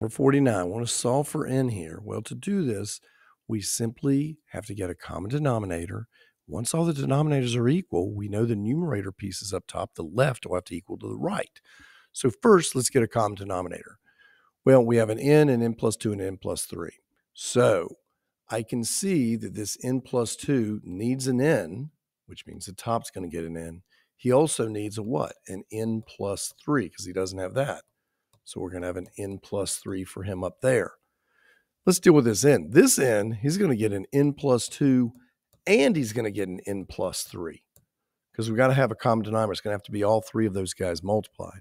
Or 49, I want to solve for n here. Well, to do this, we simply have to get a common denominator. Once all the denominators are equal, we know the numerator pieces up top, the left will have to equal to the right. So first, let's get a common denominator. Well, we have an n and n plus 2 and n plus 3. So I can see that this n plus 2 needs an n, which means the top's going to get an n. He also needs a what? An n plus 3 because he doesn't have that. So we're going to have an n plus 3 for him up there. Let's deal with this n. This n, he's going to get an n plus 2 and he's going to get an n plus 3 because we've got to have a common denominator. It's going to have to be all three of those guys multiplied.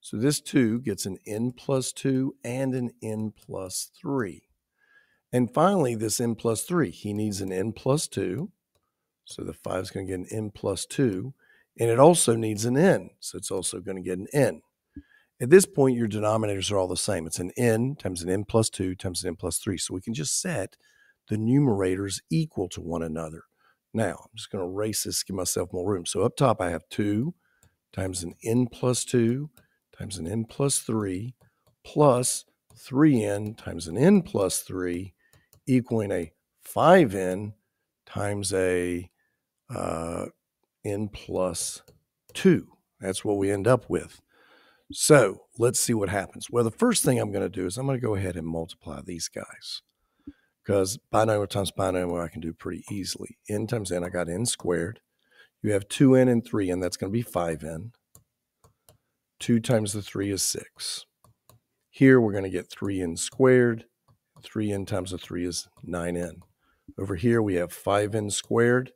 So this 2 gets an n plus 2 and an n plus 3. And finally, this n plus 3, he needs an n plus 2. So the 5 is going to get an n plus 2. And it also needs an n. So it's also going to get an n. At this point, your denominators are all the same. It's an n times an n plus 2 times an n plus 3. So we can just set the numerators equal to one another. Now, I'm just going to erase this, give myself more room. So up top, I have 2 times an n plus 2 times an n plus 3 plus 3n times an n plus 3 equaling a 5n times a uh, n plus 2. That's what we end up with. So let's see what happens. Well, the first thing I'm going to do is I'm going to go ahead and multiply these guys because binomial times binomial I can do pretty easily. n times n, I got n squared. You have 2n and 3n, that's going to be 5n. 2 times the 3 is 6. Here we're going to get 3n squared. 3n times the 3 is 9n. Over here we have 5n squared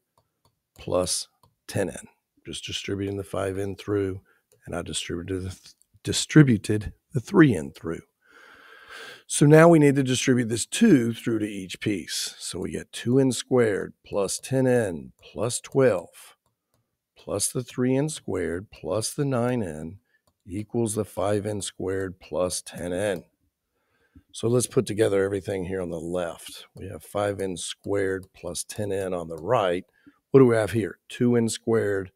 plus 10n. Just distributing the 5n through, and I distributed the distributed the 3n through. So now we need to distribute this 2 through to each piece. So we get 2n squared plus 10n plus 12 plus the 3n squared plus the 9n equals the 5n squared plus 10n. So let's put together everything here on the left. We have 5n squared plus 10n on the right. What do we have here? 2n squared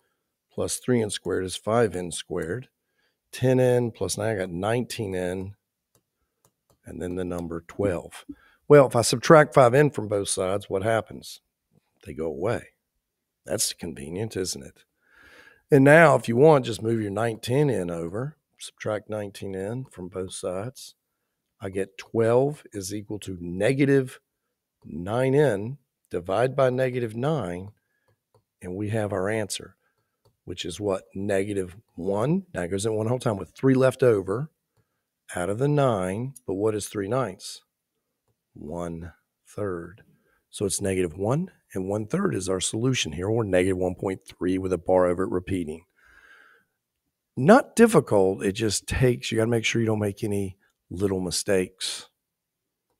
plus 3n squared is 5n squared. 10n plus 9, I got 19n, and then the number 12. Well, if I subtract 5n from both sides, what happens? They go away. That's convenient, isn't it? And now, if you want, just move your 19n over, subtract 19n from both sides. I get 12 is equal to negative 9n, divide by negative 9, and we have our answer which is what? Negative one. That goes in one whole time with three left over out of the nine. But what is three ninths? One third. So it's negative one, and one third is our solution here, or negative 1.3 with a bar over it repeating. Not difficult. It just takes, you got to make sure you don't make any little mistakes.